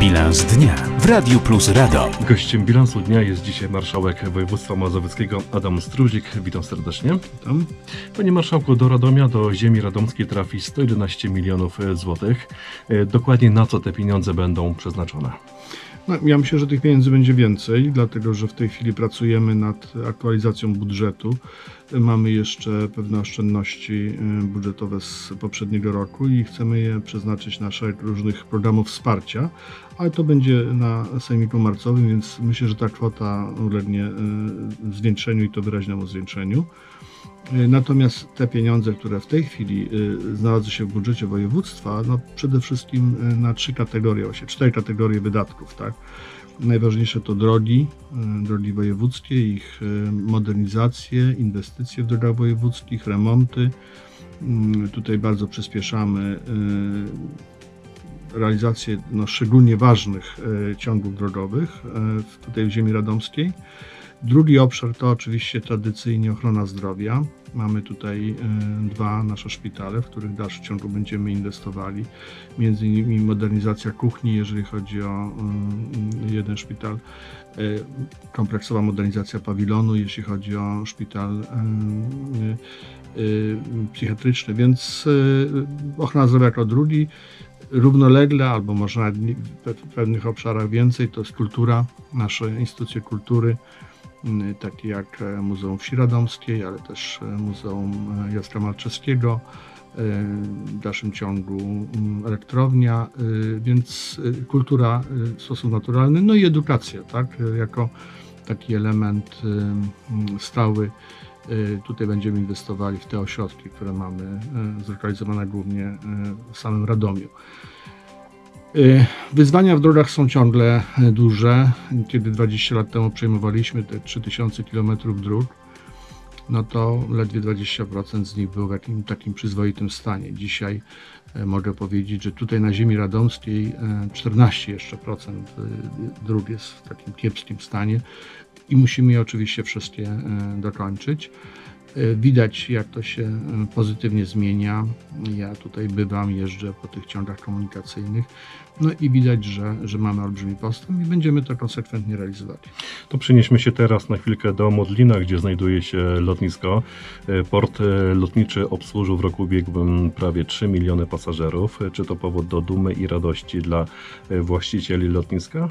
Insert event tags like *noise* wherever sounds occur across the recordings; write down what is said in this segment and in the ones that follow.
Bilans dnia w Radiu Plus Radom. Gościem bilansu dnia jest dzisiaj marszałek województwa mazowieckiego Adam Struzik. Witam serdecznie. Witam. Panie marszałku, do Radomia, do ziemi radomskiej trafi 111 milionów złotych. E, Dokładnie na co te pieniądze będą przeznaczone? No, ja myślę, że tych pieniędzy będzie więcej, dlatego że w tej chwili pracujemy nad aktualizacją budżetu. Mamy jeszcze pewne oszczędności y, budżetowe z poprzedniego roku i chcemy je przeznaczyć na szereg różnych programów wsparcia, ale to będzie na sejmiku marcowym, więc myślę, że ta kwota ulegnie y, zwiększeniu i to wyraźnemu zwiększeniu. Y, Natomiast te pieniądze, które w tej chwili y, znalazły się w budżecie województwa, no przede wszystkim y, na trzy kategorie, właśnie cztery kategorie wydatków, tak. Najważniejsze to drogi, drogi wojewódzkie, ich modernizacje, inwestycje w drogach wojewódzkich, remonty. Mm, Tutaj bardzo przyspieszamy realizację no, szczególnie ważnych ciągów drogowych tutaj w ziemi radomskiej. Drugi obszar to oczywiście tradycyjnie ochrona zdrowia. Mamy tutaj y, dwa nasze szpitale, w których w dalszym ciągu będziemy inwestowali. Między innymi modernizacja kuchni, jeżeli chodzi o y, jeden szpital, y, kompleksowa modernizacja pawilonu, jeśli chodzi o szpital y, psychiatryczny, więc ochrona zdrowia jako drugi. Równolegle, albo może w pewnych obszarach więcej, to jest kultura, nasze instytucje kultury, takie jak e, Muzeum Wsi Radomskiej, ale też e, Muzeum e, Jacka Malczewskiego, w dalszym ciągu elektrownia, więc kultura w sposób naturalny, no i edukacja, tak, jako taki element stały. Tutaj będziemy inwestowali w te ośrodki, które mamy zlokalizowane głównie w samym Radomiu. Y, Wyzwania w drogach są ciągle y, duże. Kiedy 20 lat temu przejmowaliśmy te 3000 km dróg, no to ledwie 20% z nich było w jakim, takim przyzwoitym stanie. Dzisiaj e, mogę powiedzieć, że tutaj na ziemi radomskiej e, 14 jeszcze procent dróg jest w takim kiepskim stanie i musimy je oczywiście wszystkie dokończyć. E, Widać, jak to się e, pozytywnie zmienia. Ja tutaj bywam, jeżdżę po tych ciągach komunikacyjnych. No i widać, że, że mamy olbrzymi postęp i będziemy to konsekwentnie realizowali. To przenieśmy się teraz na chwilkę do Modlina, gdzie znajduje się lotnisko. E, Port lotniczy obsłużył w roku ubiegłym prawie 3 miliony pasażerów. Czy to powód do dumy i radości dla właścicieli lotniska?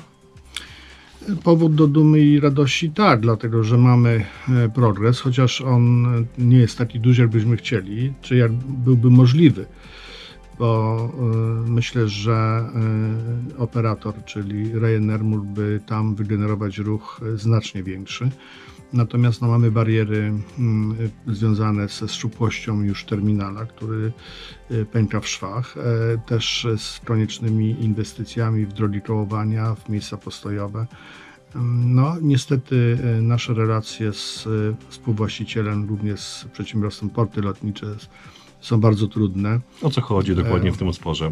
Powód do dumy i radości tak, dlatego że mamy e, progres, chociaż on nie jest taki duży, jakbyśmy chcieli, czy jak byłby możliwy. Bo e, myślę, że e, operator, czyli Ryanair, mógłby tam wygenerować ruch znacznie większy. Natomiast no, mamy bariery mm, e, związane ze szczupłością już terminala, który e, pęka w szwach, e, też z koniecznymi inwestycjami w drogi kołowania, w miejsca postojowe. No, niestety e, nasze relacje z e, współwłaścicielem, głównie z przedsiębiorstwem Porty Lotnicze, są bardzo trudne. O co chodzi dokładnie w tym sporze?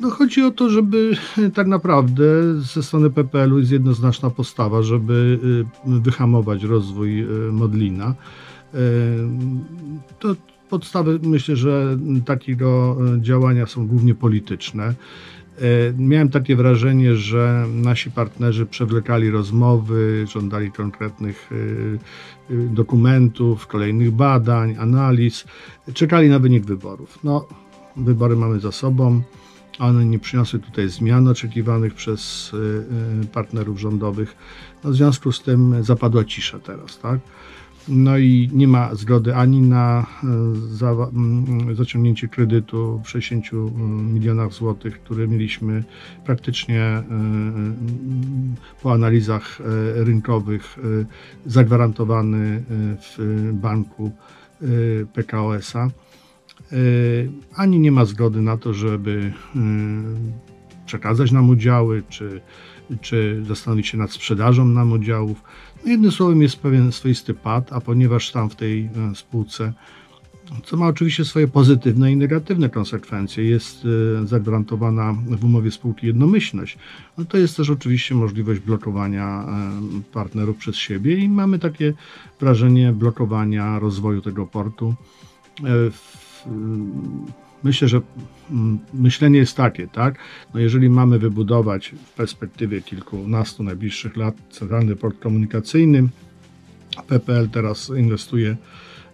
No, chodzi o to, żeby e, tak naprawdę ze strony PPL-u jest jednoznaczna postawa, żeby e, wyhamować rozwój e, Modlina. E, To podstawy myślę, że takiego e, działania są głównie polityczne. E, Miałem takie wrażenie, że nasi partnerzy przewlekali rozmowy, żądali konkretnych e, e, dokumentów, kolejnych badań, analiz, czekali na wynik wyborów. No, wybory mamy za sobą. One nie przyniosły tutaj zmian oczekiwanych przez partnerów rządowych. No, w związku z tym zapadła cisza teraz, tak? No i nie ma zgody ani na mm, zaciągnięcie kredytu w 60 milionach złotych, który mieliśmy praktycznie y, po analizach y, rynkowych zagwarantowany w banku PKOS-a. Ani nie ma zgody na to, żeby przekazać nam udziały, czy, czy zastanowić się nad sprzedażą nam udziałów. Jednym słowem jest pewien swoisty pad, a ponieważ tam w tej e, spółce, co ma oczywiście swoje pozytywne i negatywne konsekwencje, jest e, zagwarantowana w umowie spółki jednomyślność, no to jest też oczywiście możliwość blokowania e, partnerów przez siebie i mamy takie wrażenie blokowania rozwoju tego portu. W- myślę, że mm, myślenie jest takie, tak? No jeżeli mamy wybudować w perspektywie kilkunastu najbliższych lat centralny port komunikacyjny, PPL teraz inwestuje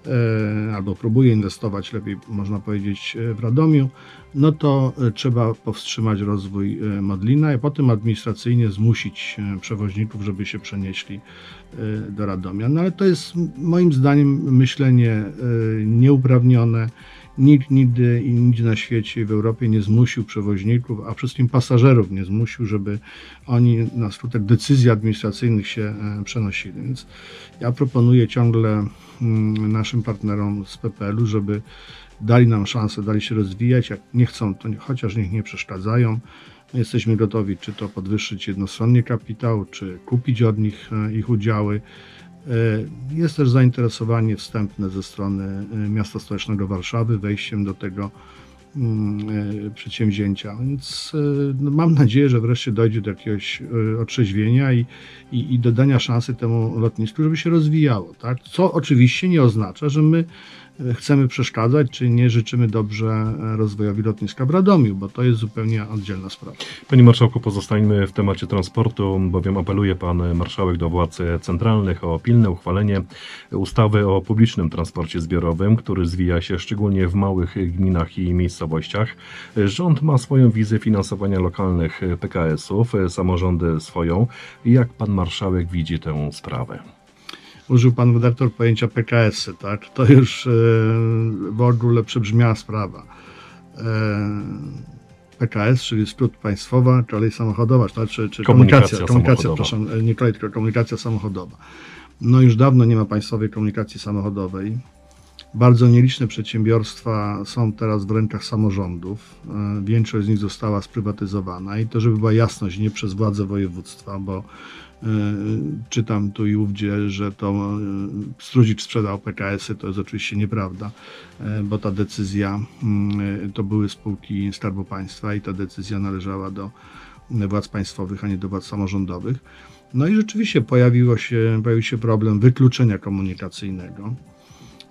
e, albo próbuje inwestować, lepiej można powiedzieć, e, w Radomiu, no to e, trzeba powstrzymać rozwój Modlina i potem administracyjnie zmusić przewoźników, żeby się przenieśli do Radomia. No ale to jest moim zdaniem myślenie nieuprawnione. Nikt nigdy i nigdzie na świecie w Europie nie zmusił przewoźników, a wszystkim pasażerów nie zmusił, żeby oni na skutek decyzji administracyjnych się przenosili. Więc ja proponuję ciągle mm, naszym partnerom z PPL-u, żeby dali nam szansę, dali się rozwijać. Jak nie chcą, to chociaż niech nie przeszkadzają. My jesteśmy gotowi, czy to podwyższyć jednostronnie kapitał, czy kupić od nich e, ich udziały. E, jest też zainteresowanie wstępne ze strony e, miasta stołecznego Warszawy wejściem do tego Mm, e, przedsięwzięcia. Więc no, mam nadzieję, że wreszcie dojdzie do jakiegoś otrzeźwienia i, i, i dodania szansy temu lotnisku, żeby się rozwijało. Tak? Co oczywiście nie oznacza, że my chcemy przeszkadzać, czy nie życzymy dobrze rozwojowi lotniska w Radomiu, bo to jest zupełnie oddzielna sprawa. Panie Marszałku, pozostańmy w temacie transportu, bowiem apeluje Pan Marszałek do władz centralnych o pilne uchwalenie ustawy o publicznym transporcie zbiorowym, który zwija się szczególnie w małych gminach i miejscowościach. Rząd ma swoją wizję finansowania lokalnych PKS-ów, samorządy swoją. Jak Pan Marszałek widzi tę sprawę? Użył pan redaktor pojęcia PKS-y, tak? To już e, w ogóle przebrzmiała sprawa. E, PKS, czyli skrót państwowa, kolej samochodowa, tak? czy, czy komunikacja, komunikacja, komunikacja przepraszam, e, nie kolej, tylko komunikacja samochodowa. No już dawno nie ma państwowej komunikacji samochodowej. Bardzo nieliczne przedsiębiorstwa są teraz w rękach samorządów. Większość z nich została sprywatyzowana i to, żeby była jasność, nie przez władze województwa, bo E, czytam tu i ówdzie, że to e, Struzik sprzedał PKS-y, to jest oczywiście nieprawda, e, bo ta decyzja mm, to były spółki Skarbu Państwa i ta decyzja należała do władz państwowych, a nie do władz samorządowych. No i rzeczywiście pojawiło się, pojawił się problem wykluczenia komunikacyjnego.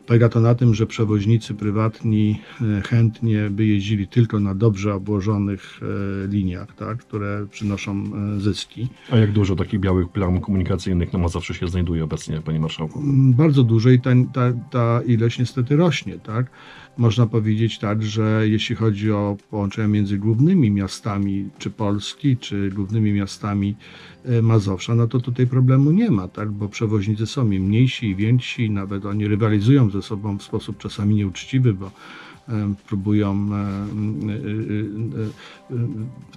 Polega to na tym, że przewoźnicy prywatni e, chętnie by jeździli tylko na dobrze obłożonych e, liniach, tak, które przynoszą e, zyski. A jak dużo takich białych plam komunikacyjnych na Mazowszu się znajduje obecnie, panie marszałku? Mm, bardzo dużo i ta, ta, ta ilość niestety rośnie. Tak? Można powiedzieć tak, że jeśli chodzi o połączenia między głównymi miastami czy Polski, czy głównymi miastami e, Mazowsza, no to tutaj problemu nie ma, tak? bo przewoźnicy są i mniejsi i więksi, nawet oni rywalizują ze sobą w sposób czasami nieuczciwy, bo e, próbują e,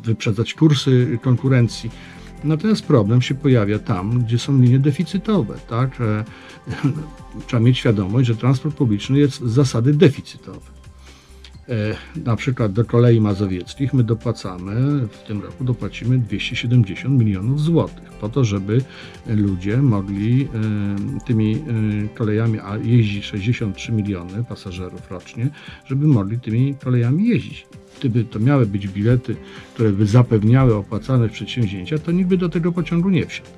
wyprzedzać kursy konkurencji. Natomiast problem się pojawia tam, gdzie są linie deficytowe. Tak? *laughs* Trzeba mieć świadomość, że transport publiczny jest z zasady deficytowy. E, na przykład do kolei mazowieckich my dopłacamy, w tym roku dopłacimy 270 milionów złotych po to, żeby ludzie mogli e, tymi e, kolejami, a jeździ 63 miliony pasażerów rocznie, żeby mogli tymi kolejami jeździć. Gdyby to miały być bilety, które by zapewniały opłacalność przedsięwzięcia, to nikt by do tego pociągu nie wsiadł.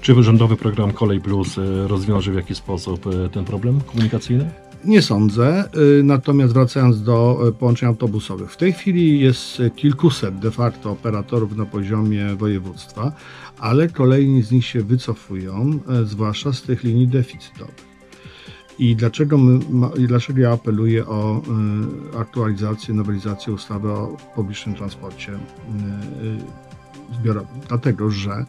Czy rządowy program Kolej Plus rozwiąże w jakiś sposób ten problem komunikacyjny? Nie sądzę, y, natomiast wracając do y, połączeń autobusowych. W tej chwili jest kilkuset de facto operatorów na poziomie województwa, ale kolejni z nich się wycofują, y, zwłaszcza z tych linii deficytowych. I dlaczego, my, dlaczego ja apeluję o aktualizację, nowelizację ustawy o publicznym transporcie zbiorowym? Dlatego, że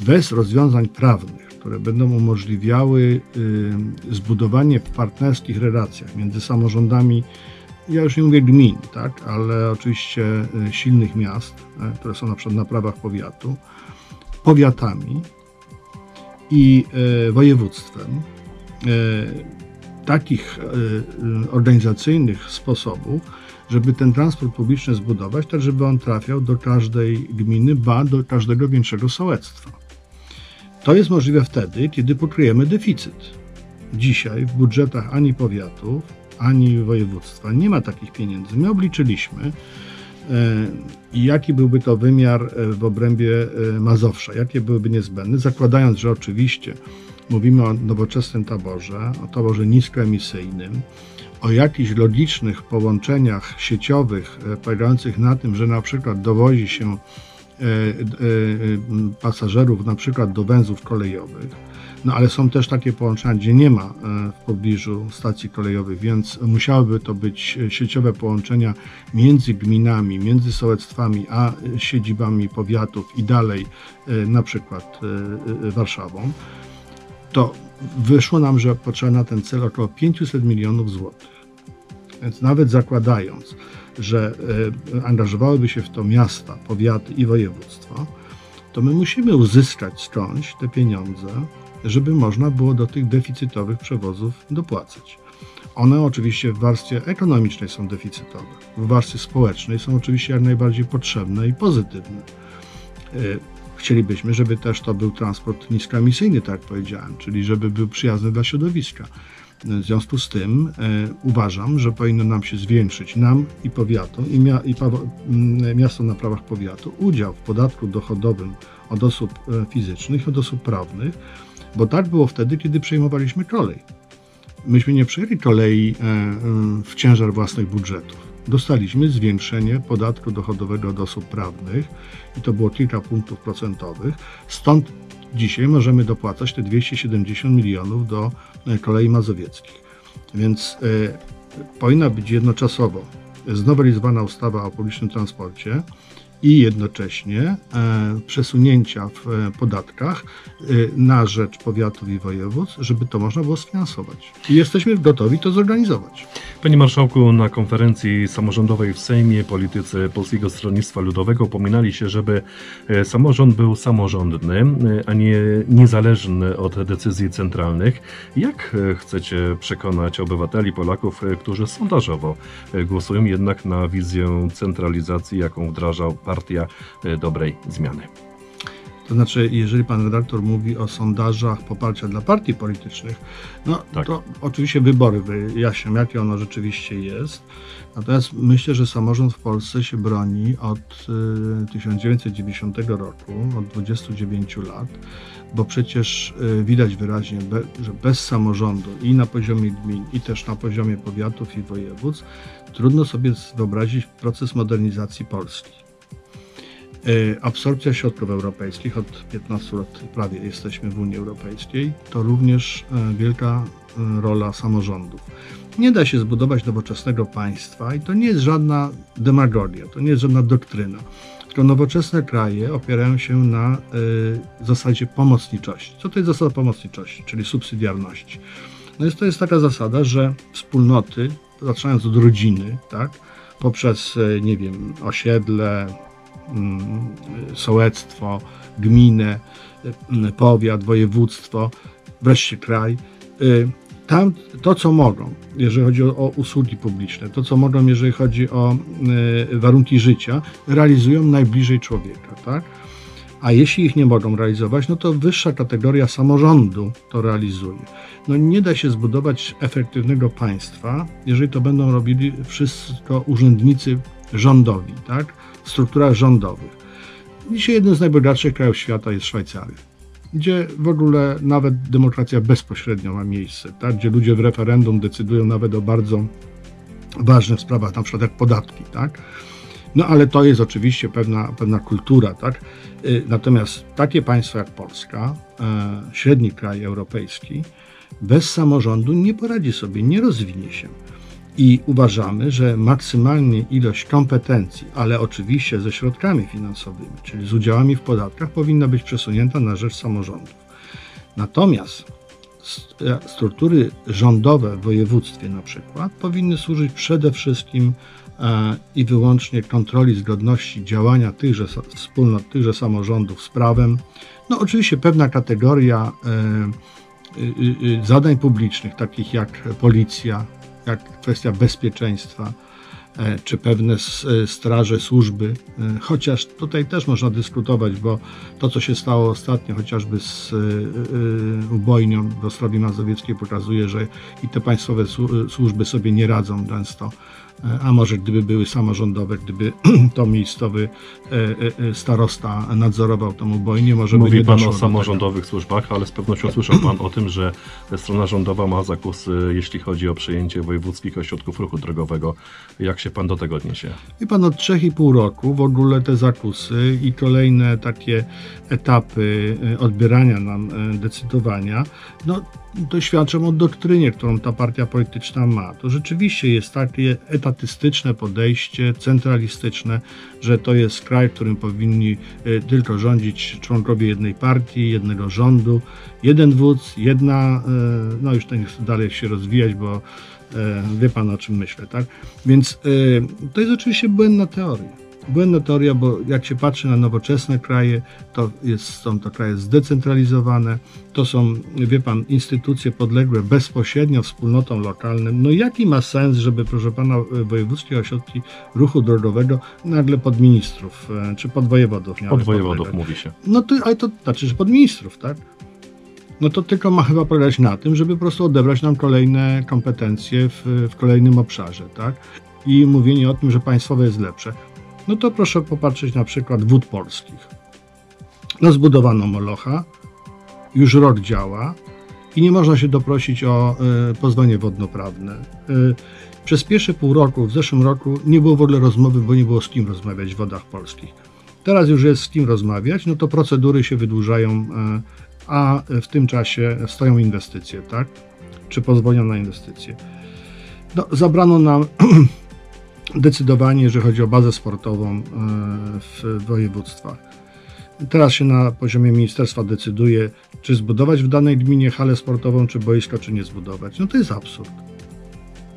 bez rozwiązań prawnych, które będą umożliwiały y, zbudowanie w partnerskich relacjach między samorządami, ja już nie mówię gmin, tak, ale oczywiście y, silnych miast, e, które są na przykład na prawach powiatu, powiatami i e, województwem, e, takich organizacyjnych sposobów, żeby ten transport publiczny zbudować, tak żeby on trafiał do każdej gminy, ba do każdego większego sołectwa. To jest możliwe wtedy, kiedy pokryjemy deficyt. Dzisiaj w budżetach ani powiatów, ani województwa nie ma takich pieniędzy. My obliczyliśmy, e, jaki byłby to wymiar e, w obrębie e, Mazowsza, jakie byłyby niezbędne, zakładając, że oczywiście mówimy o nowoczesnym taborze, o taborze niskoemisyjnym, o jakichś logicznych połączeniach sieciowych polegających na tym, że na przykład dowozi się pasażerów na przykład do węzłów kolejowych, no ale są też takie połączenia, gdzie nie ma w pobliżu stacji kolejowych, więc musiałyby to być sieciowe połączenia między gminami, między sołectwami, a siedzibami powiatów i dalej na przykład Warszawą. To wyszło nam, że potrzeba na ten cel około 500 milionów złotych. Więc nawet zakładając, że e, angażowałyby się w to miasta, powiaty i województwa, to my musimy uzyskać skądś te pieniądze, żeby można było do tych deficytowych przewozów dopłacać. One oczywiście w warstwie ekonomicznej są deficytowe, w warstwie społecznej są oczywiście jak najbardziej potrzebne i pozytywne. E, Chcielibyśmy, żeby też to był transport niskoemisyjny, tak jak powiedziałem, czyli żeby był przyjazny dla środowiska. W związku z tym e, uważam, że powinno nam się zwiększyć, nam i powiatom, i, mia, i miastom na prawach powiatu, udział w podatku dochodowym od osób e, fizycznych, od osób prawnych, bo tak było wtedy, kiedy przejmowaliśmy kolej. Myśmy nie przejęli kolei e, e, w ciężar własnych budżetów dostaliśmy zwiększenie podatku dochodowego od osób prawnych i to było kilka punktów procentowych. Stąd dzisiaj możemy dopłacać te 270 milionów do kolei mazowieckich. Więc y, powinna być jednoczasowo znowelizowana ustawa o publicznym transporcie, i jednocześnie e, przesunięcia w e, podatkach e, na rzecz powiatów i województw, żeby to można było sfinansować. I jesteśmy gotowi to zorganizować. Panie Marszałku, na konferencji samorządowej w Sejmie politycy Polskiego Stronnictwa Ludowego upominali się, żeby samorząd był samorządny, a nie niezależny od decyzji centralnych. Jak chcecie przekonać obywateli, Polaków, którzy sondażowo głosują jednak na wizję centralizacji, jaką wdrażał partia e, dobrej zmiany. To znaczy, jeżeli pan redaktor mówi o sondażach poparcia dla partii politycznych, no tak. to oczywiście wybory wyjaśnią, jakie ono rzeczywiście jest. Natomiast myślę, że samorząd w Polsce się broni od 1990 y, roku, od 29 lat, bo przecież y, widać wyraźnie, że bez samorządu i na poziomie gmin, i też na poziomie powiatów i województw, trudno sobie wyobrazić proces modernizacji Polski. E, absorpcja środków europejskich, od 15 lat prawie jesteśmy w Unii Europejskiej, to również e, wielka e, rola samorządów. Nie da się zbudować nowoczesnego państwa i to nie jest żadna demagogia, to nie jest żadna doktryna. Tylko nowoczesne kraje opierają się na y, zasadzie pomocniczości. Co to jest zasada pomocniczości, czyli subsydiarności? No jest, to jest taka zasada, że wspólnoty, zaczynając od rodziny, tak, poprzez, nie wiem, osiedle, sołectwo, gminę, mm, powiat, województwo, wreszcie kraj. Y, tam to, co mogą, jeżeli chodzi o, o usługi publiczne, to, co mogą, jeżeli chodzi o y, warunki życia, realizują najbliżej człowieka, tak? A jeśli ich nie mogą realizować, no to wyższa kategoria samorządu to realizuje. No nie da się zbudować efektywnego państwa, jeżeli to będą robili wszystko urzędnicy rządowi, tak? W strukturach rządowych. Dzisiaj jednym z najbogatszych krajów świata jest Szwajcaria, gdzie w ogóle nawet demokracja bezpośrednio ma miejsce, tak? gdzie ludzie w referendum decydują nawet o bardzo ważnych sprawach, na przykład jak podatki. Tak? No ale to jest oczywiście pewna, pewna kultura, tak? Y, natomiast takie państwo jak Polska, e, średni kraj europejski, bez samorządu nie poradzi sobie, nie rozwinie się. I uważamy, że maksymalnie ilość kompetencji, ale oczywiście ze środkami finansowymi, czyli z udziałami w podatkach, powinna być przesunięta na rzecz samorządów. Natomiast e, struktury rządowe w województwie na przykład powinny służyć przede wszystkim e, i wyłącznie kontroli zgodności działania tychże wspólnot, tychże samorządów z prawem. No oczywiście pewna kategoria e, zadań publicznych, takich jak policja, jak kwestia bezpieczeństwa, e, czy pewne e, straże, służby, e, chociaż tutaj też można dyskutować, bo to, co się stało ostatnio, chociażby z ubojnią w Ostrowi Mazowieckiej, pokazuje, że i te państwowe służby sobie nie radzą często a może gdyby były samorządowe, gdyby *clears throat* to miejscowy e, e, e, starosta nadzorował tą ubojnię, może Mówi by nie Pan o samorządowych służbach, ale z pewnością słyszał Pan o tym, że strona rządowa ma zakusy, jeśli chodzi o przejęcie wojewódzkich ośrodków ruchu drogowego. Jak się Pan do tego odniesie? I Pan od 3,5 roku w ogóle te zakusy i kolejne takie etapy odbierania nam decydowania, no to świadczą o doktrynie, którą ta partia polityczna ma. To rzeczywiście jest takie etatystyczne podejście, centralistyczne, że to jest kraj, w którym powinni e, tylko rządzić członkowie jednej partii, jednego rządu, jeden wódz, jedna, e, no już to nie chcę dalej się rozwijać, bo e, wie pan o czym myślę, tak? Więc to jest oczywiście błędna teoria. Błędna teoria, bo jak się patrzy na nowoczesne kraje, to jest, są to kraje zdecentralizowane, to są, wie pan, instytucje podległe bezpośrednio wspólnotom lokalnym. No jaki ma sens, żeby, proszę pana, wojewódzkie ośrodki ruchu drogowego nagle pod ministrów e, czy pod wojewodów Pod wojewodów mówi się. No to, ale to znaczy, że pod ministrów, tak? no to tylko ma chyba polegać na tym, żeby po prostu odebrać nam kolejne kompetencje w, w kolejnym obszarze, tak? I mówienie o tym, że państwowe jest lepsze. No to proszę popatrzeć na przykład wód polskich. No zbudowano Molocha, już rok działa i nie można się doprosić o y, pozwolenie wodnoprawne. Y, przez pierwsze pół roku, w zeszłym roku, nie było w ogóle rozmowy, bo nie było z kim rozmawiać w wodach polskich. Teraz już jest z kim rozmawiać, no to procedury się wydłużają, y, a w tym czasie stoją inwestycje, tak? Czy pozwolenia na inwestycje. No, zabrano nam *clears throat* decydowanie, jeżeli chodzi o bazę sportową e, w województwach. Teraz się na poziomie ministerstwa decyduje, czy zbudować w danej gminie halę sportową, czy boisko, czy nie zbudować. No to jest absurd.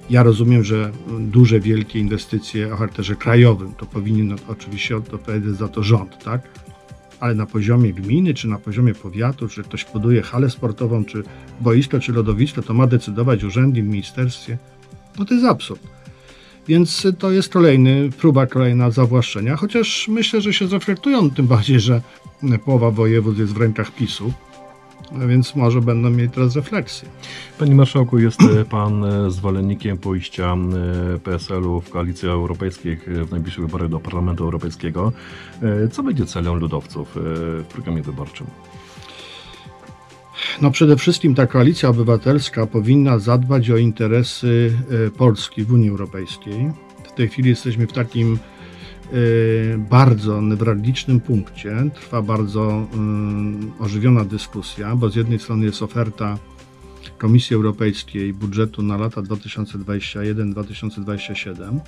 Ja rozumiem, że duże, wielkie inwestycje o charakterze krajowym to powinien oczywiście odpowiedzieć za to rząd, tak? Ale na poziomie gminy, czy na poziomie powiatu, czy ktoś buduje halę sportową, czy boisko, czy lodowisko, to ma decydować urzędnik w ministerstwie. No to jest absurd. Więc to jest kolejny, próba kolejna zawłaszczenia, chociaż myślę, że się zreflektują, tym bardziej, że połowa województw jest w rękach PiSu, więc może będą mieli teraz refleksję. Panie Marszałku, jest e, Pan e, zwolennikiem pójścia e, PSL-u w koalicję europejskiej w najbliższych wyborach do Parlamentu Europejskiego. Co będzie celem ludowców w programie wyborczym? No przede wszystkim ta koalicja obywatelska powinna zadbać o interesy e, Polski w Unii Europejskiej. W tej chwili jesteśmy w takim e, bardzo newralgicznym punkcie. Trwa bardzo e, ożywiona dyskusja, bo z jednej strony jest oferta Komisji Europejskiej budżetu na lata 2021-2027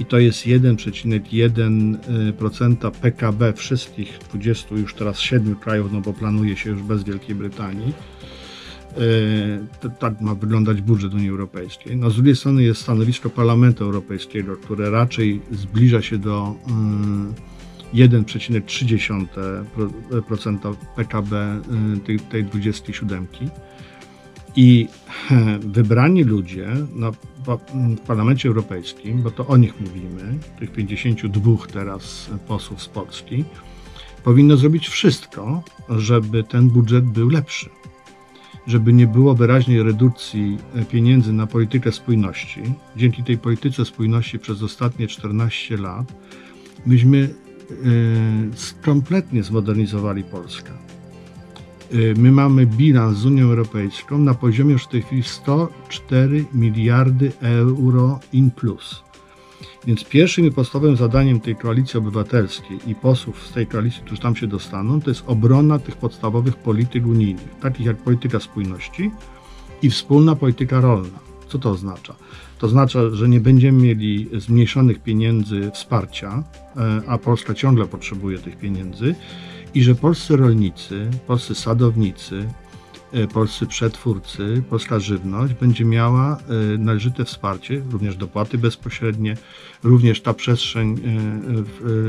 i to jest 1,1% PKB wszystkich 20 już teraz 7 krajów, no bo planuje się już bez Wielkiej Brytanii. E, tak ma wyglądać budżet Unii Europejskiej. No, z drugiej strony jest stanowisko Parlamentu Europejskiego, które raczej zbliża się do 1,3% PKB e, tej, tej 27. I wybrani ludzie no, w Parlamencie Europejskim, bo to o nich mówimy, tych 52 teraz posłów z Polski, powinno zrobić wszystko, żeby ten budżet był lepszy. Żeby nie było wyraźnej redukcji pieniędzy na politykę spójności. Dzięki tej polityce spójności przez ostatnie 14 lat myśmy yy, kompletnie zmodernizowali Polskę my mamy bilans z Unią Europejską na poziomie już w tej chwili 104 miliardy euro in plus. Więc pierwszym i podstawowym zadaniem tej koalicji obywatelskiej i posłów z tej koalicji, którzy tam się dostaną, to jest obrona tych podstawowych polityk unijnych, takich jak polityka spójności i wspólna polityka rolna. Co to oznacza? To oznacza, że nie będziemy mieli zmniejszonych pieniędzy wsparcia, e, a Polska ciągle potrzebuje tych pieniędzy i że polscy rolnicy, polscy sadownicy, e, polscy przetwórcy, polska żywność będzie miała e, należyte wsparcie, również dopłaty bezpośrednie, również ta przestrzeń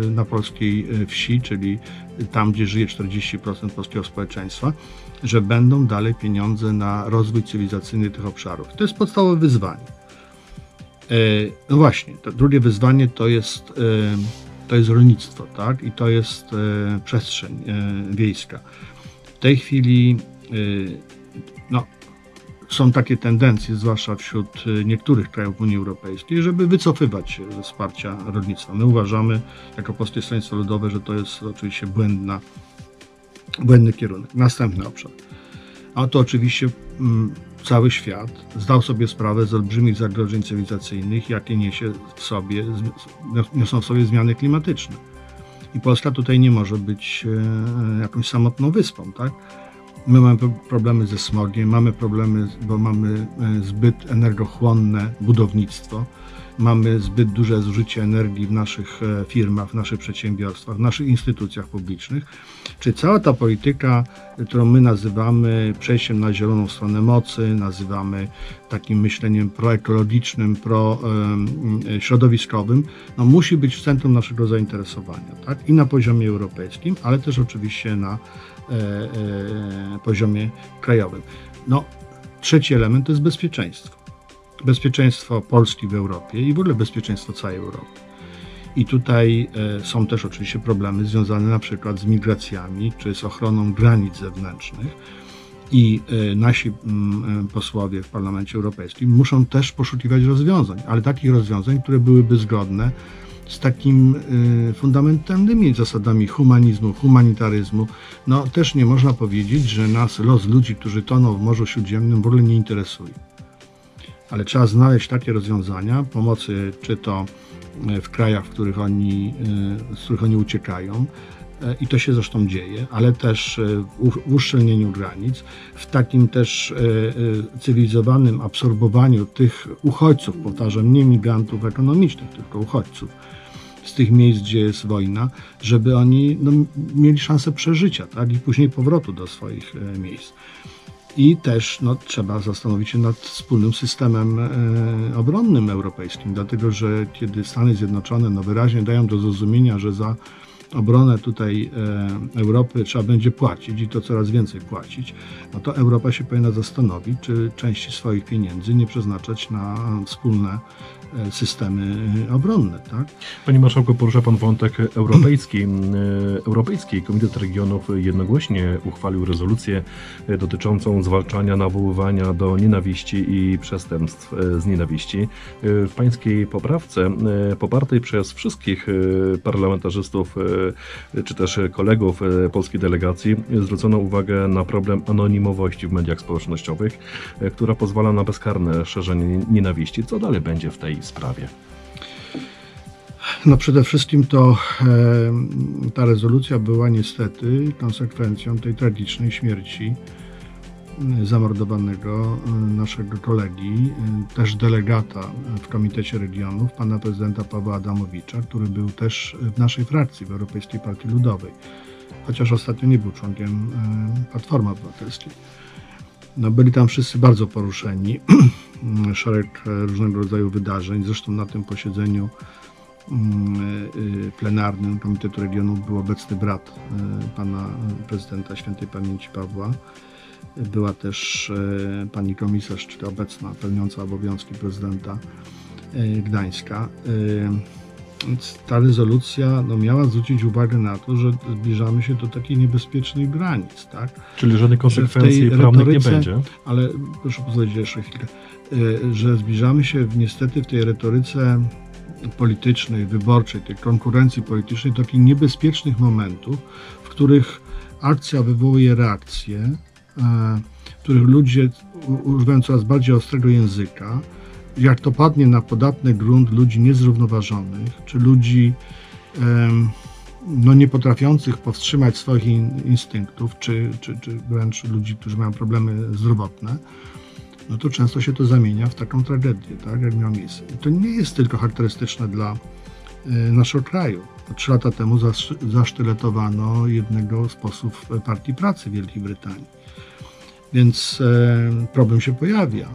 e, na polskiej wsi, czyli tam, gdzie żyje 40% polskiego społeczeństwa, że będą dalej pieniądze na rozwój cywilizacyjny tych obszarów. To jest podstawowe wyzwanie. No właśnie, to drugie wyzwanie to jest, to jest rolnictwo, tak? I to jest przestrzeń wiejska. W tej chwili no, są takie tendencje, zwłaszcza wśród niektórych krajów Unii Europejskiej, żeby wycofywać się ze wsparcia rolnictwa. My uważamy, jako Polskie Stronnictwo Ludowe, że to jest oczywiście błędna, błędny kierunek. Następny obszar. A to oczywiście mm, cały świat zdał sobie sprawę z olbrzymich zagrożeń cywilizacyjnych, jakie niesie w sobie, niosą w sobie zmiany klimatyczne. I Polska tutaj nie może być e, jakąś samotną wyspą, tak? My mamy problemy ze smogiem, mamy problemy, bo mamy e, zbyt energochłonne budownictwo, mamy zbyt duże zużycie energii w naszych e, firmach, w naszych przedsiębiorstwach, w naszych instytucjach publicznych. Czy cała ta polityka, którą my nazywamy przejściem na zieloną stronę mocy, nazywamy takim myśleniem proekologicznym, prośrodowiskowym, no musi być w centrum naszego zainteresowania, tak? I na poziomie europejskim, ale też oczywiście na e, e, poziomie krajowym. No, trzeci element to jest bezpieczeństwo bezpieczeństwo Polski w Europie i w ogóle bezpieczeństwo całej Europy. I tutaj e, są też oczywiście problemy związane na przykład z migracjami czy z ochroną granic zewnętrznych. I e, nasi mm, e, posłowie w Parlamencie Europejskim muszą też poszukiwać rozwiązań, ale takich rozwiązań, które byłyby zgodne z takim fundamentalnymi zasadami humanizmu, humanitaryzmu. No też nie można powiedzieć, że nas los ludzi, którzy toną w Morzu Śródziemnym w ogóle nie interesuje ale trzeba znaleźć takie rozwiązania pomocy, czy to w krajach, w których oni, e, z których oni uciekają, e, i to się zresztą dzieje, ale też w uszczelnieniu granic, w takim też cywilizowanym absorbowaniu tych uchodźców, powtarzam, nie migrantów ekonomicznych, tylko uchodźców z tych miejsc, gdzie jest wojna, żeby oni no, mieli szansę przeżycia tak? i później powrotu do swoich miejsc. I też no, trzeba zastanowić się nad wspólnym systemem e, obronnym europejskim, dlatego że kiedy Stany Zjednoczone no, wyraźnie dają do zrozumienia, że za obronę tutaj e, Europy trzeba będzie płacić i to coraz więcej płacić, no to Europa się powinna zastanowić, czy części swoich pieniędzy nie przeznaczać na wspólne systemy obronne. Tak? Panie Marszałku, porusza Pan wątek europejski. E, *clears throat* Europejski Komitet Regionów jednogłośnie uchwalił rezolucję e, dotyczącą zwalczania nawoływania do nienawiści i przestępstw z nienawiści. W pańskiej poprawce, popartej przez wszystkich parlamentarzystów czy też kolegów polskiej delegacji, zwrócono uwagę na problem anonimowości w mediach społecznościowych, która pozwala na bezkarne szerzenie nienawiści. Co dalej będzie w tej sprawie? No przede wszystkim to e, ta rezolucja była niestety konsekwencją tej tragicznej śmierci e, zamordowanego e, naszego kolegi, e, też delegata w Komitecie Regionów, pana prezydenta Pawła Adamowicza, który był też w naszej frakcji w Europejskiej Partii Ludowej, chociaż ostatnio nie był członkiem Platformy Obywatelskiej. No, byli tam wszyscy bardzo poruszeni. *clears throat* Szereg różnego rodzaju wydarzeń. Zresztą na tym posiedzeniu mm, y, plenarnym Komitetu Regionów był obecny brat pana prezydenta świętej pamięci Pawła. Była też pani komisarz, czyli obecna, pełniąca obowiązki prezydenta Gdańska. Więc ta rezolucja no, miała zwrócić uwagę na to, że zbliżamy się do takich niebezpiecznych granic. Tak? Czyli żadnych konsekwencji prawnych nie będzie. Ale proszę pozwolić jeszcze chwilkę, e, że zbliżamy się niestety w tej retoryce politycznej, wyborczej, tej konkurencji politycznej do takich niebezpiecznych momentów, w których akcja wywołuje reakcję, e, w których ludzie używają coraz bardziej ostrego języka, jak to padnie na podatny grunt ludzi niezrównoważonych, czy ludzi no, nie potrafiących powstrzymać swoich instynktów, czy, czy, czy wręcz ludzi, którzy mają problemy zdrowotne, no to często się to zamienia w taką tragedię, tak, jak miał miejsce. I to nie jest tylko charakterystyczne dla e, naszego kraju. Trzy lata temu zasztyletowano jednego z posłów Partii Pracy Wielkiej Brytanii. Więc e, problem się pojawia. E,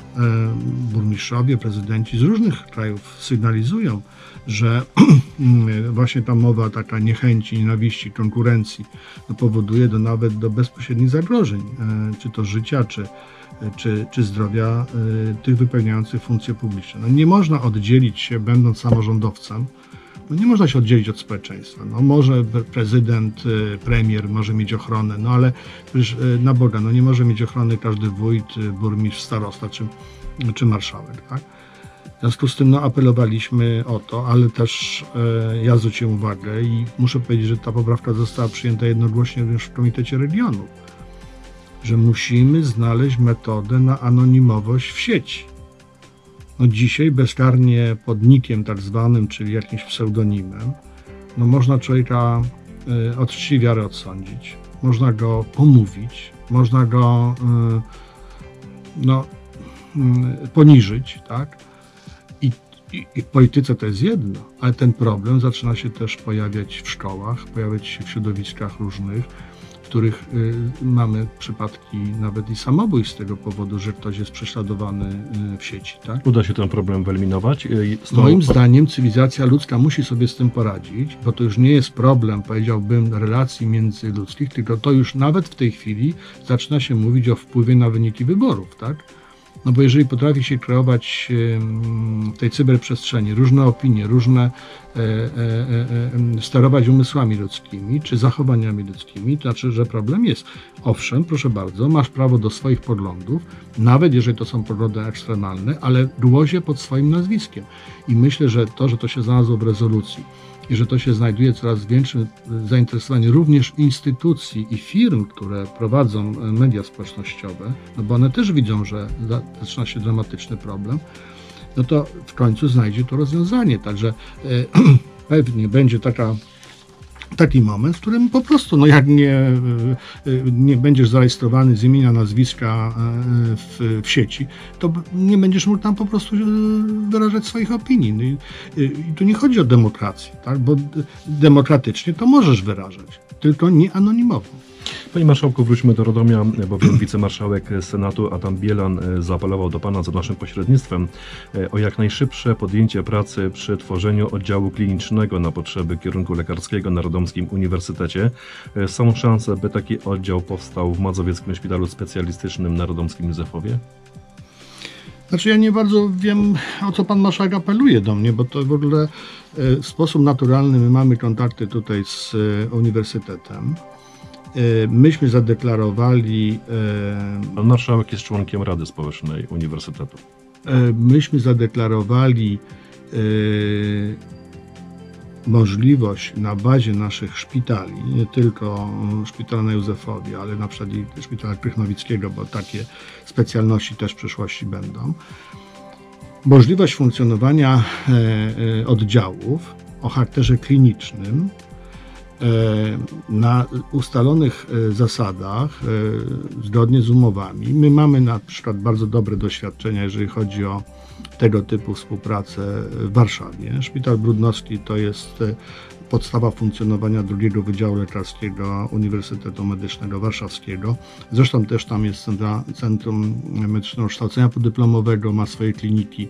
burmistrzowie, prezydenci z różnych krajów sygnalizują, że *clears throat* właśnie ta mowa taka niechęci, nienawiści, konkurencji no, powoduje do, nawet do bezpośrednich zagrożeń, e, czy to życia, czy, czy, czy zdrowia tych wypełniających funkcje publiczne. No, nie można oddzielić się, będąc samorządowcem, nie można się oddzielić od społeczeństwa. No może prezydent, y, premier może mieć ochronę, no ale y, na Boga, no nie może mieć ochrony każdy wójt, y, burmistrz, starosta czy, czy marszałek, tak? W związku z tym no, apelowaliśmy o to, ale też e, ja zwróciłem uwagę i muszę powiedzieć, że ta poprawka została przyjęta jednogłośnie również w Komitecie Regionu, że musimy znaleźć metodę na anonimowość w sieci. No dzisiaj bezkarnie pod nikiem tak zwanym, czyli jakimś pseudonimem, no można człowieka y, od czci wiary odsądzić, można go pomówić, można go y, no, y, poniżyć, tak? I, i, I w polityce to jest jedno, ale ten problem zaczyna się też pojawiać w szkołach, pojawiać się w środowiskach różnych, których y, mamy przypadki nawet i samobójstw z tego powodu, że ktoś jest prześladowany y, w sieci. Tak? Uda się ten problem wyeliminować? Y, Moim zdaniem cywilizacja ludzka musi sobie z tym poradzić, bo to już nie jest problem, powiedziałbym, relacji międzyludzkich, tylko to już nawet w tej chwili zaczyna się mówić o wpływie na wyniki wyborów. Tak? No bo jeżeli potrafi się kreować w tej cyberprzestrzeni różne opinie, różne e, e, e, sterować umysłami ludzkimi czy zachowaniami ludzkimi, to znaczy, że problem jest. Owszem, proszę bardzo, masz prawo do swoich poglądów, nawet jeżeli to są poglądy ekstremalne, ale głosie pod swoim nazwiskiem. I myślę, że to, że to się znalazło w rezolucji, i że to się znajduje coraz większym zainteresowanie również instytucji i firm, które prowadzą e, media społecznościowe, no bo one też widzą, że zaczyna się dramatyczny problem, no to w końcu znajdzie to rozwiązanie. Także e, *clears throat* pewnie będzie taka taki moment, w którym po prostu, no jak nie, e, nie będziesz zarejestrowany z imienia, nazwiska e, w, w sieci, to nie będziesz mógł tam po prostu e, wyrażać swoich opinii. No i, i tu nie chodzi o demokrację, tak? bo demokratycznie to możesz wyrażać, tylko nie anonimowo. Panie Marszałku, wróćmy do Radomia, bowiem wicemarszałek Senatu Adam Bielan e, zaapelował do Pana za naszym pośrednictwem e, o jak najszybsze podjęcie pracy przy tworzeniu oddziału klinicznego na potrzeby kierunku lekarskiego na Radomskim Uniwersytecie. E, są szanse, by taki oddział powstał w Mazowieckim Szpitalu Specjalistycznym na Radomskim Józefowie? Znaczy ja nie bardzo wiem, o co pan marszałek apeluje do mnie, bo to w ogóle w sposób naturalny my mamy kontakty tutaj z uniwersytetem. E, myśmy zadeklarowali. E, Pan marszałek jest członkiem Rady Społecznej Uniwersytetu. E, myśmy zadeklarowali możliwość na bazie naszych szpitali, nie tylko szpitala na Józefowie, ale na przykład i szpitala Krychnowickiego, bo takie specjalności też w przyszłości będą, możliwość funkcjonowania oddziałów o charakterze klinicznym na ustalonych e, zasadach, e, zgodnie z umowami. My mamy na przykład bardzo dobre doświadczenia, jeżeli chodzi o tego typu współpracę w Warszawie. Szpital Brudnowski to jest podstawa funkcjonowania drugiego Wydziału Lekarskiego Uniwersytetu Medycznego Warszawskiego. Zresztą też tam jest Centrum Medycznego Kształcenia Podyplomowego, ma swoje kliniki,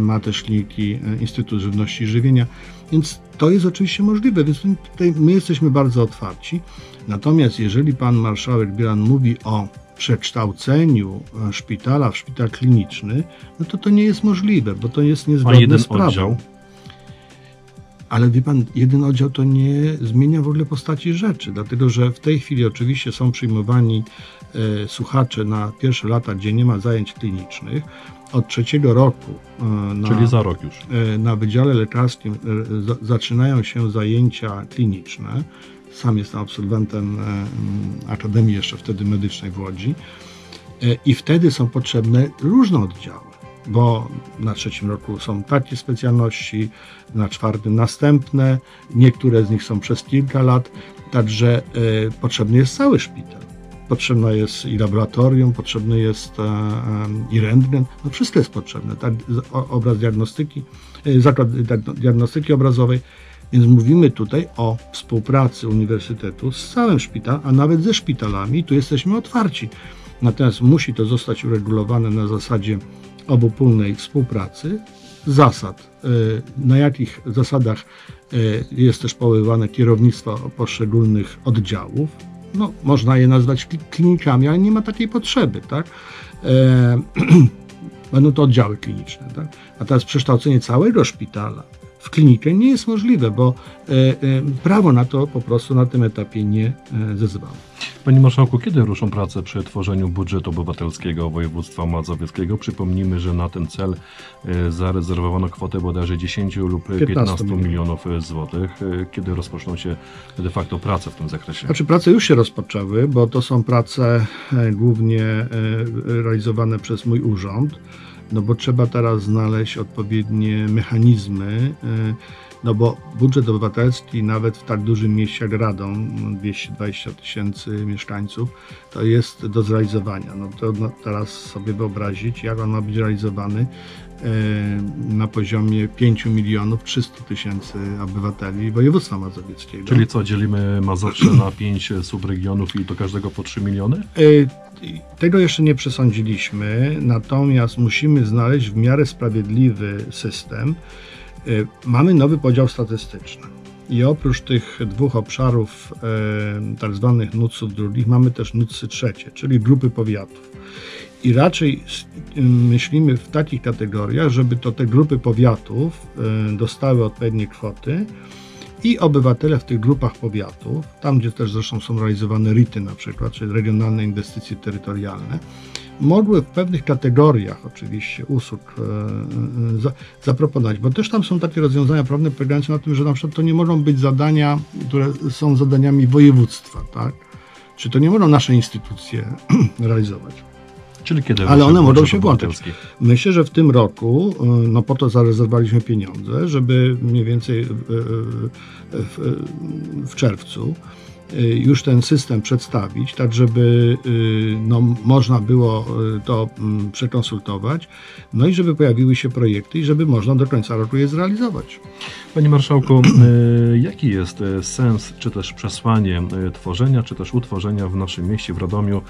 ma też kliniki Instytut Żywności i Żywienia. Więc to jest oczywiście możliwe, więc tutaj my jesteśmy bardzo otwarci. Natomiast jeżeli pan marszałek Bielan mówi o przekształceniu e, szpitala w szpital kliniczny, no to to nie jest możliwe, bo to jest niezgodne z prawem. Oddział? Ale wie pan, jeden oddział to nie zmienia w ogóle postaci rzeczy, dlatego że w tej chwili oczywiście są przyjmowani e, słuchacze na pierwsze lata, gdzie nie ma zajęć klinicznych. Od trzeciego roku, e, na, czyli za rok już, e, na Wydziale Lekarskim e, za, zaczynają się zajęcia kliniczne. Sam jestem absolwentem e, Akademii jeszcze wtedy medycznej w Łodzi. E, I wtedy są potrzebne różne oddziały bo na trzecim roku są takie specjalności, na czwartym następne, niektóre z nich są przez kilka lat, także y, potrzebny jest cały szpital. Potrzebne jest i laboratorium, potrzebny jest e, e, i rentgen, no wszystko jest potrzebne, tak, obraz diagnostyki, zakład diagnostyki obrazowej, więc mówimy tutaj o współpracy uniwersytetu z całym szpitalem, a nawet ze szpitalami, tu jesteśmy otwarci. Natomiast musi to zostać uregulowane na zasadzie obopólnej współpracy, zasad, y, na jakich zasadach y, jest też powoływane kierownictwo poszczególnych oddziałów. No, można je nazwać klinikami, ale nie ma takiej potrzeby, tak? E, *clears throat* będą to oddziały kliniczne, tak? Natomiast przekształcenie całego szpitala w klinikę nie jest możliwe, bo e, e, prawo na to po prostu na tym etapie nie e, zezwala. Panie Marszałku, kiedy ruszą prace przy tworzeniu budżetu obywatelskiego województwa mazowieckiego? Przypomnijmy, że na ten cel zarezerwowano kwotę bodajże 10 lub 15, 15 milionów złotych. Kiedy rozpoczną się de facto prace w tym zakresie? Znaczy prace już się rozpoczęły, bo to są prace głównie realizowane przez mój urząd no bo trzeba teraz znaleźć odpowiednie mechanizmy, y, no bo budżet obywatelski nawet w tak dużym mieście jak Radom, 220 tysięcy mieszkańców, to jest do zrealizowania. No to no, teraz sobie wyobrazić, jak on ma być realizowany y, na poziomie 5 milionów 300 tysięcy obywateli województwa mazowieckiego. Czyli co, dzielimy Mazowsze na 5 subregionów i do każdego po 3 miliony? Y, tego jeszcze nie przesądziliśmy, natomiast musimy znaleźć w miarę sprawiedliwy system. Y, mamy nowy podział statystyczny. I oprócz tych dwóch obszarów, e, tak zwanych NUCów drugich, mamy też NUCy trzecie, czyli grupy powiatów. I raczej myślimy w takich kategoriach, żeby to te grupy powiatów dostały odpowiednie kwoty, i obywatele w tych grupach powiatów, tam gdzie też zresztą są realizowane RIT-y na przykład, czyli regionalne inwestycje terytorialne, mogły w pewnych kategoriach oczywiście usług e, e, za, zaproponować, bo też tam są takie rozwiązania prawne polegające na tym, że na przykład to nie mogą być zadania, które są zadaniami województwa, tak? Czy to nie mogą nasze instytucje *clears throat* realizować? Czyli kiedy Ale one mogą się włączyć. Myślę, że w tym roku, y, no po to zarezerwowaliśmy pieniądze, żeby mniej więcej w, w, w czerwcu y, już ten system przedstawić, tak żeby y, no, można było to mm, przekonsultować, no i żeby pojawiły się projekty i żeby można do końca roku je zrealizować. Panie Marszałku, jaki jest sens, czy też przesłanie tworzenia, czy też utworzenia w naszym mieście, w Radomiu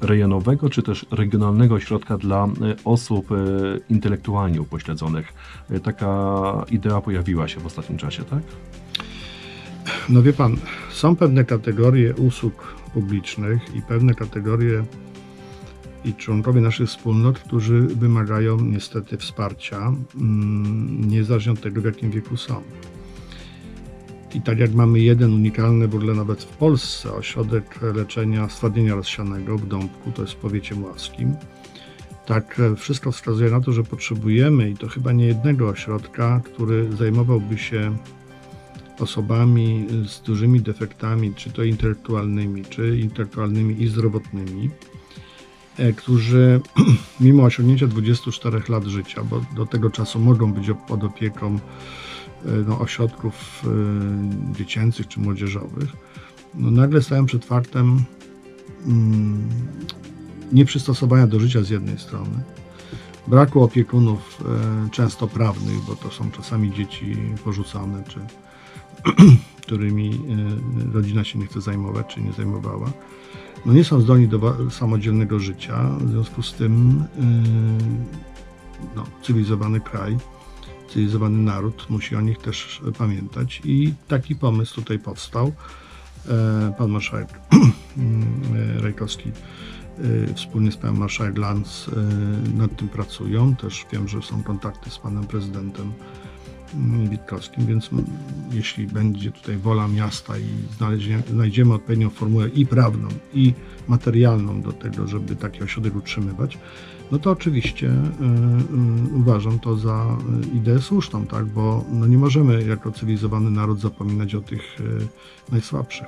rejonowego czy też regionalnego ośrodka dla e, osób e, intelektualnie upośledzonych. E, taka idea pojawiła się w ostatnim czasie, tak? No wie pan, są pewne kategorie usług publicznych i pewne kategorie i członkowie naszych wspólnot, którzy wymagają niestety wsparcia, mm, niezależnie od tego, w jakim wieku są. I tak jak mamy jeden unikalny, w ogóle nawet w Polsce, ośrodek leczenia stwardnienia rozsianego w Dąbku, to jest w powiecie mławskim, tak wszystko wskazuje na to, że potrzebujemy i to chyba nie jednego ośrodka, który zajmowałby się osobami z dużymi defektami, czy to intelektualnymi, czy intelektualnymi i zdrowotnymi, e, którzy *clears throat* mimo osiągnięcia 24 lat życia, bo do tego czasu mogą być pod opieką no, ośrodków e, dziecięcych czy młodzieżowych, no, nagle stają przed faktem mm, nieprzystosowania do życia z jednej strony, braku opiekunów e, często prawnych, bo to są czasami dzieci porzucane, czy *clears throat* którymi rodzina się nie chce zajmować, czy nie zajmowała. No nie są zdolni do samodzielnego życia, w związku z tym no, cywilizowany kraj cywilizowany naród musi o nich też pamiętać i taki pomysł tutaj powstał. E, pan marszałek *clears throat* e, Rajkowski e, wspólnie z panem marszałek Lanz nad tym pracują. Też wiem, że są kontakty z panem prezydentem mm, Witkowskim, więc jeśli będzie tutaj wola miasta i znajdziemy odpowiednią formułę i prawną, i materialną do tego, żeby taki ośrodek utrzymywać, no to oczywiście y, y, uważam to za ideę słuszną, tak? bo no nie możemy jako cywilizowany naród zapominać o tych y, najsłabszych.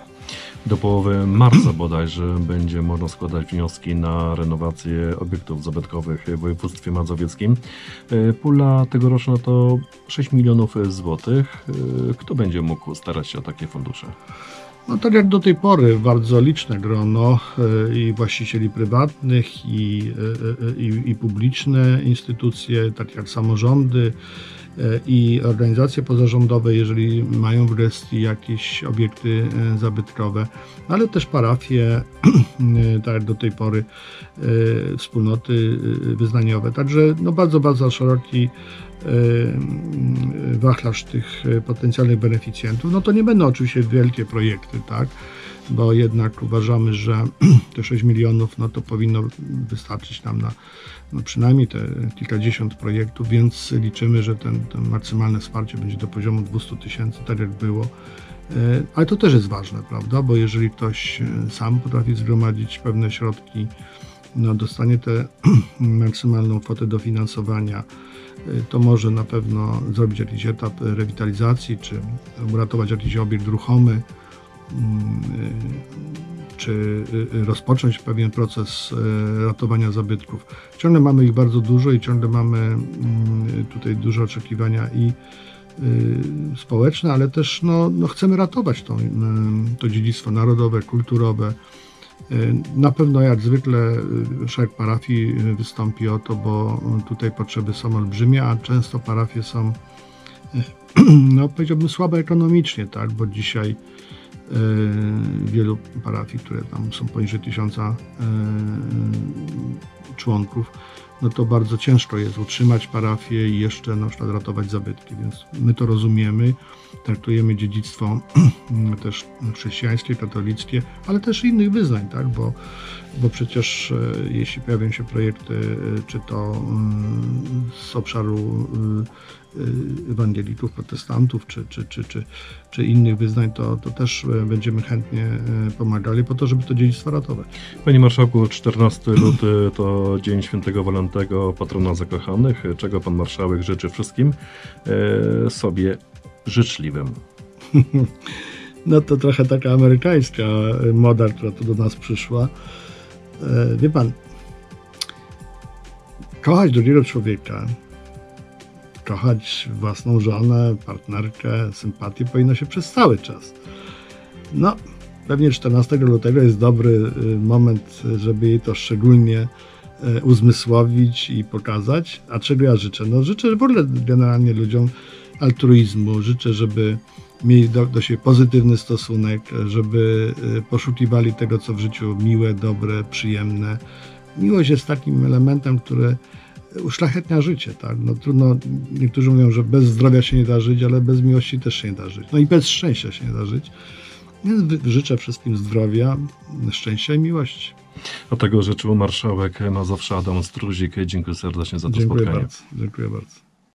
Do połowy marca *clears throat* bodajże będzie można składać wnioski na renowację obiektów zabytkowych w województwie mazowieckim. Pula tegoroczna to 6 milionów złotych. Kto będzie mógł starać się o takie fundusze? No tak jak do tej pory bardzo liczne grono e, i właścicieli prywatnych i, e, e, i, i publiczne instytucje, tak jak samorządy i organizacje pozarządowe, jeżeli mają w gestii jakieś obiekty zabytkowe, ale też parafie, *clears throat* tak jak do tej pory, wspólnoty wyznaniowe. Także no bardzo, bardzo szeroki wachlarz tych potencjalnych beneficjentów. No to nie będą oczywiście wielkie projekty, tak? bo jednak uważamy, że *clears throat* te 6 milionów no to powinno wystarczyć nam na no przynajmniej te kilkadziesiąt projektów, więc liczymy, że ten, ten maksymalne wsparcie będzie do poziomu 200 tysięcy, tak jak było. Ale to też jest ważne, prawda? Bo jeżeli ktoś sam potrafi zgromadzić pewne środki, no dostanie tę *clears throat* maksymalną kwotę dofinansowania, e, to może na pewno zrobić jakiś etap rewitalizacji, czy uratować jakiś obiekt ruchomy, Mm, czy y, y, rozpocząć pewien proces y, ratowania zabytków. Ciągle mamy ich bardzo dużo i ciągle mamy mm, tutaj duże oczekiwania i społeczne, ale też no, no chcemy ratować to, to dziedzictwo narodowe, kulturowe. Na pewno jak zwykle szereg parafii wystąpi o to, bo tutaj potrzeby są olbrzymie, a często parafie są, *clears throat* no powiedziałbym, słabe ekonomicznie, tak, bo dzisiaj Y, wielu parafii, które tam są poniżej tysiąca y, członków, no to bardzo ciężko jest utrzymać parafię i jeszcze na przykład ratować zabytki, więc my to rozumiemy, traktujemy dziedzictwo *clears throat* też chrześcijańskie, katolickie, ale też innych wyznań, tak, bo, bo przecież y, jeśli pojawią się projekty, czy to z obszaru Y, ewangelików, protestantów czy, czy, czy, czy, czy innych wyznań, to, to też e, będziemy chętnie e, pomagali po to, żeby to dziedzictwo ratować. Panie Marszałku, 14 luty to Dzień Świętego Walentego, patrona zakochanych, czego Pan Marszałek życzy wszystkim e, sobie życzliwym. *laughs* No to trochę taka amerykańska moda, która tu do nas przyszła. Wie Pan, kochać drugiego człowieka, kochać własną żonę, partnerkę, sympatię powinno się przez cały czas. No, pewnie 14 lutego jest dobry y, moment, żeby jej to szczególnie y, uzmysłowić i pokazać. A czego ja życzę? No życzę w ogóle generalnie ludziom altruizmu, życzę, żeby mieli do, do siebie pozytywny stosunek, żeby y, poszukiwali tego, co w życiu miłe, dobre, przyjemne. Miłość jest takim elementem, który uszlachetnia życie, tak? No trudno, niektórzy mówią, że bez zdrowia się nie da żyć, ale bez miłości też się nie da żyć. No i bez szczęścia się nie da żyć. Więc życzę wszystkim zdrowia, szczęścia i miłości. A tego życzył marszałek Mazowsza Adam Struzik. Dziękuję serdecznie za to Dziękuję spotkanie. Bardzo. Dziękuję bardzo.